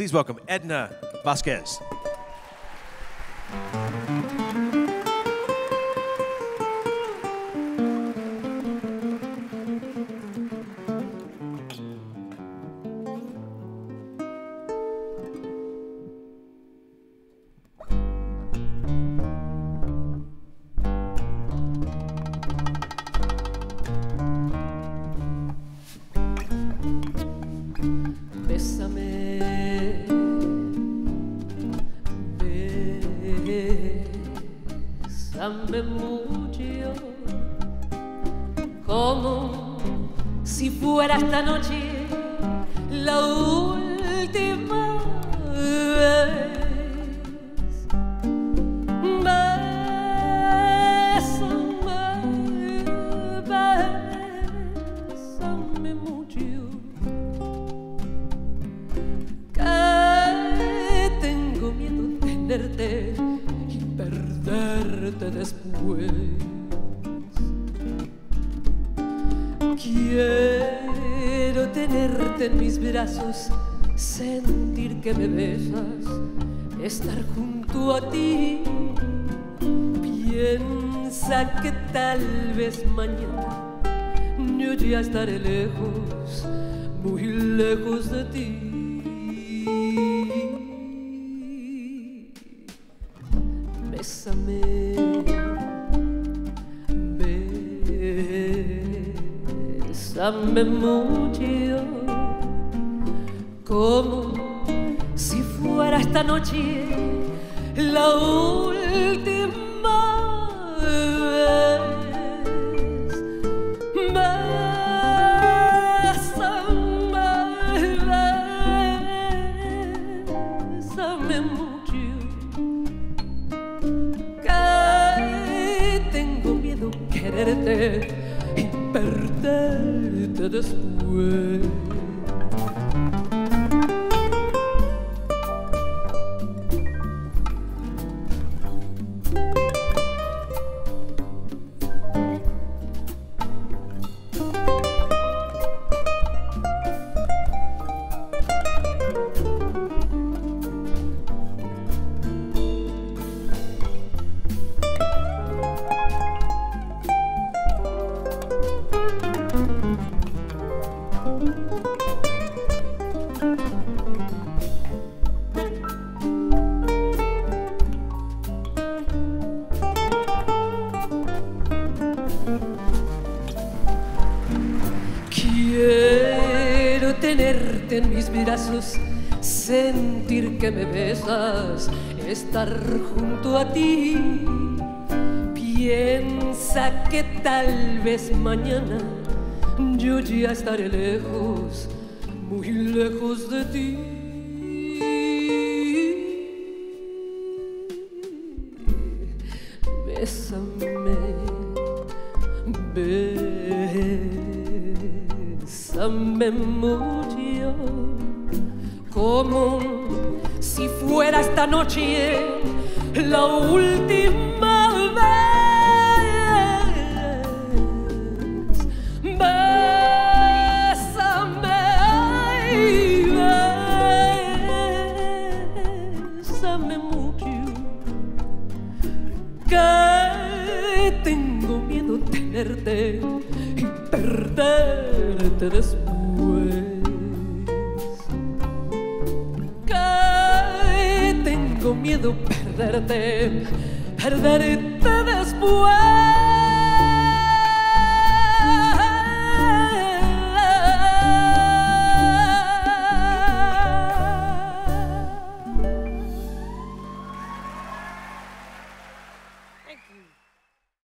Please welcome Edna Vasquez. Bésame mucho, como si fuera esta noche la última después. Quiero tenerte en mis brazos, sentir que me besas, estar junto a ti. Piensa que tal vez mañana yo ya estaré lejos, muy lejos de ti. Bésame mucho, como si fuera esta noche la última vez. Bésame, bésame mucho que tengo miedo quererte y perderte después. Tenerte en mis brazos, sentir que me besas, estar junto a ti. Piensa que tal vez mañana yo ya estaré lejos, muy lejos de ti. Bésame, bésame mucho, como si fuera esta noche la última vez. Bésame, ay, bésame mucho que tengo miedo tenerte y perderte después. Que tengo miedo perderte, perderte después.